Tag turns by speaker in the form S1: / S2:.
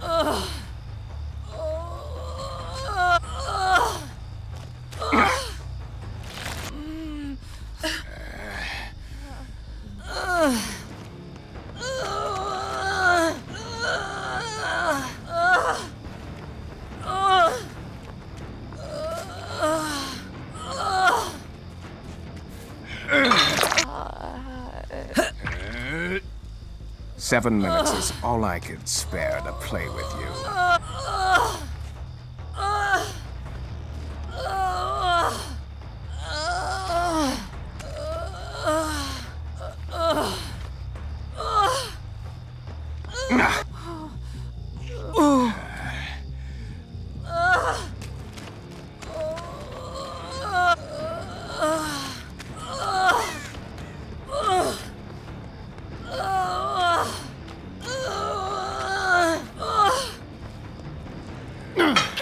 S1: Ugh. Seven minutes is all I could spare to play with you. Ah. Ugh.